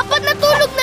Apat na tulog na